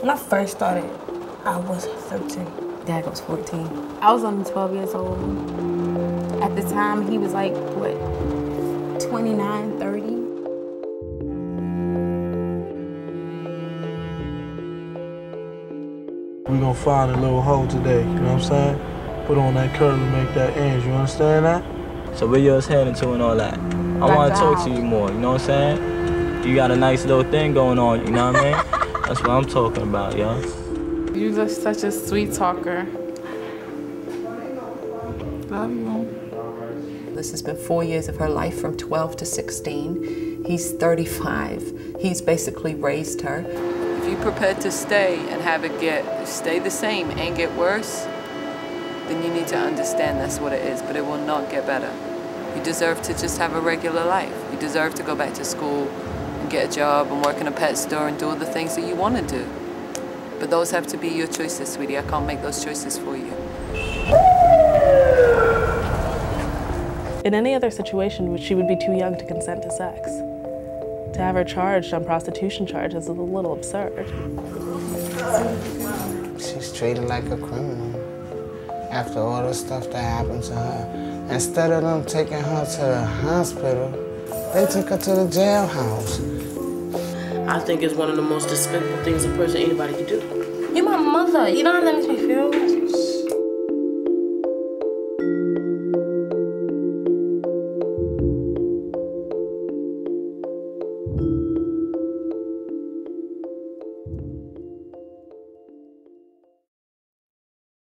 When I first started, I was 13. Dad was 14. I was only 12 years old. At the time, he was like, what, 29, 30? We gonna find a little hole today, you know what I'm saying? Put on that curl and make that end, you understand that? So where yours heading to and all that? I want to to talk to you more, you know what I'm saying? You got a nice little thing going on, you know what I mean? That's what I'm talking about, yo. You're just such a sweet talker. Love you. This has been four years of her life from 12 to 16. He's 35. He's basically raised her. If you're prepared to stay and have it get stay the same and get worse, then you need to understand that's what it is, but it will not get better. You deserve to just have a regular life. You deserve to go back to school and get a job and work in a pet store and do all the things that you want to do. But those have to be your choices, sweetie. I can't make those choices for you. In any other situation, she would be too young to consent to sex. To have her charged on prostitution charges is a little absurd. She's treated like a criminal after all the stuff that happened to her. Instead of them taking her to the hospital, they took her to the jailhouse. I think it's one of the most despicable things a person, anybody could do. You're my mother. You know how that makes me feel?